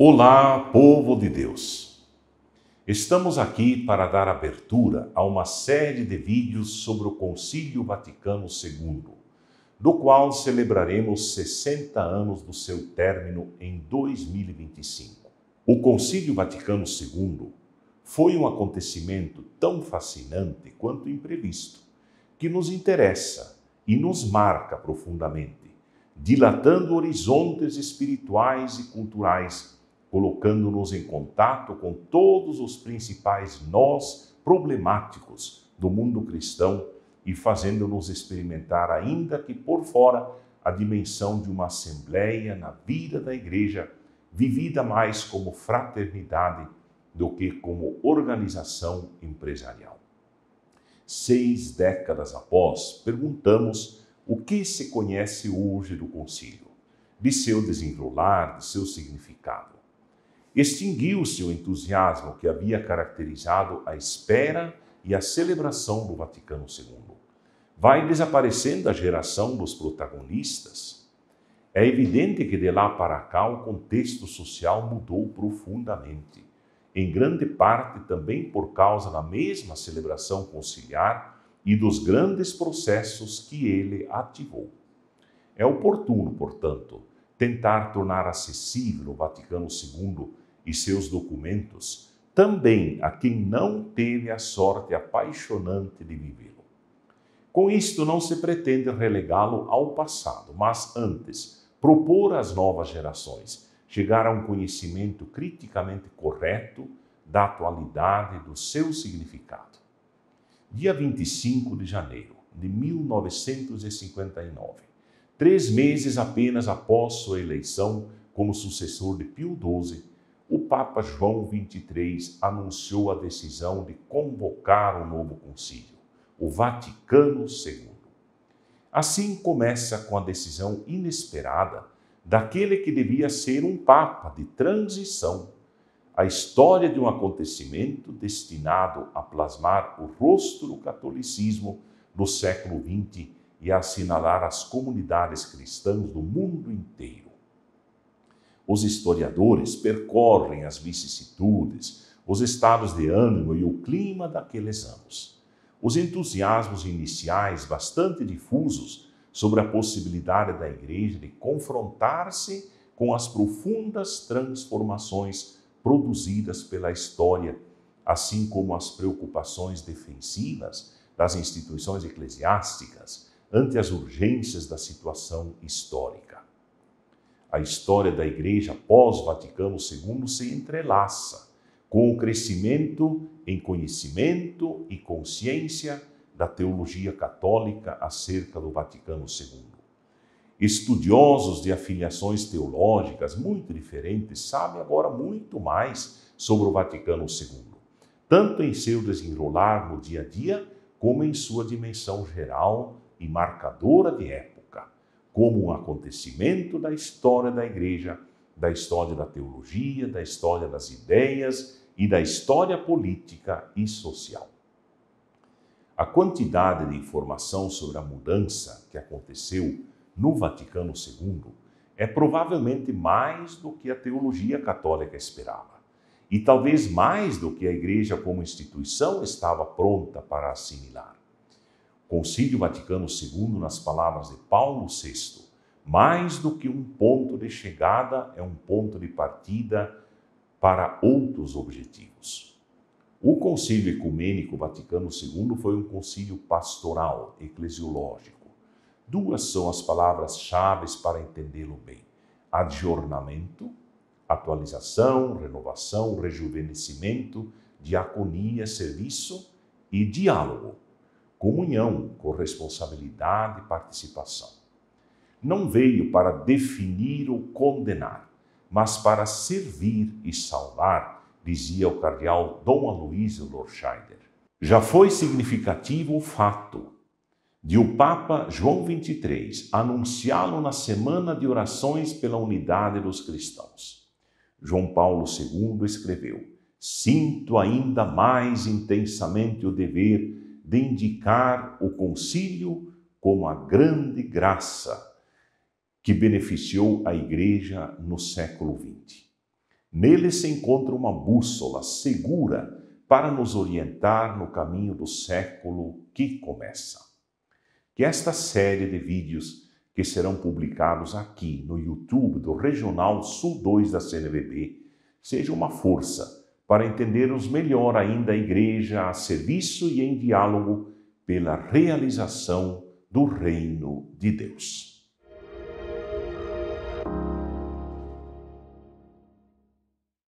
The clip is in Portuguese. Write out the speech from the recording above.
Olá, povo de Deus! Estamos aqui para dar abertura a uma série de vídeos sobre o Concílio Vaticano II, do qual celebraremos 60 anos do seu término em 2025. O Concílio Vaticano II foi um acontecimento tão fascinante quanto imprevisto, que nos interessa e nos marca profundamente, dilatando horizontes espirituais e culturais colocando-nos em contato com todos os principais nós problemáticos do mundo cristão e fazendo-nos experimentar, ainda que por fora, a dimensão de uma assembleia na vida da igreja, vivida mais como fraternidade do que como organização empresarial. Seis décadas após, perguntamos o que se conhece hoje do concílio, de seu desenrolar, de seu significado extinguiu-se o entusiasmo que havia caracterizado a espera e a celebração do Vaticano II. Vai desaparecendo a geração dos protagonistas. É evidente que de lá para cá o contexto social mudou profundamente, em grande parte também por causa da mesma celebração conciliar e dos grandes processos que ele ativou. É oportuno, portanto, tentar tornar acessível o Vaticano II e seus documentos também a quem não teve a sorte apaixonante de vivê-lo. Com isto, não se pretende relegá-lo ao passado, mas antes propor às novas gerações chegar a um conhecimento criticamente correto da atualidade do seu significado. Dia 25 de janeiro de 1959, três meses apenas após sua eleição como sucessor de Pio XII, o Papa João XXIII anunciou a decisão de convocar um novo concílio, o Vaticano II. Assim começa com a decisão inesperada daquele que devia ser um Papa de transição, a história de um acontecimento destinado a plasmar o rosto do catolicismo do século XX e a assinalar as comunidades cristãs do mundo inteiro. Os historiadores percorrem as vicissitudes, os estados de ânimo e o clima daqueles anos. Os entusiasmos iniciais, bastante difusos, sobre a possibilidade da Igreja de confrontar-se com as profundas transformações produzidas pela história, assim como as preocupações defensivas das instituições eclesiásticas ante as urgências da situação histórica a história da Igreja pós-Vaticano II se entrelaça com o crescimento em conhecimento e consciência da teologia católica acerca do Vaticano II. Estudiosos de afiliações teológicas muito diferentes sabem agora muito mais sobre o Vaticano II, tanto em seu desenrolar no dia a dia, como em sua dimensão geral e marcadora de época como um acontecimento da história da igreja, da história da teologia, da história das ideias e da história política e social. A quantidade de informação sobre a mudança que aconteceu no Vaticano II é provavelmente mais do que a teologia católica esperava, e talvez mais do que a Igreja como instituição estava pronta para assimilar. Concílio Vaticano II, nas palavras de Paulo VI, mais do que um ponto de chegada, é um ponto de partida para outros objetivos. O Concílio Ecumênico Vaticano II foi um concílio pastoral, eclesiológico. Duas são as palavras-chave para entendê-lo bem: adjornamento, atualização, renovação, rejuvenescimento, diaconia, serviço e diálogo comunhão, corresponsabilidade e participação. Não veio para definir ou condenar, mas para servir e salvar, dizia o cardeal Dom Aloysio Lorscheider. Já foi significativo o fato de o Papa João XXIII anunciá-lo na semana de orações pela unidade dos cristãos. João Paulo II escreveu: Sinto ainda mais intensamente o dever de indicar o concílio como a grande graça que beneficiou a Igreja no século XX. Nele se encontra uma bússola segura para nos orientar no caminho do século que começa. Que esta série de vídeos que serão publicados aqui no YouTube do Regional Sul 2 da CNBB seja uma força para entendermos melhor ainda a igreja a serviço e em diálogo pela realização do reino de Deus.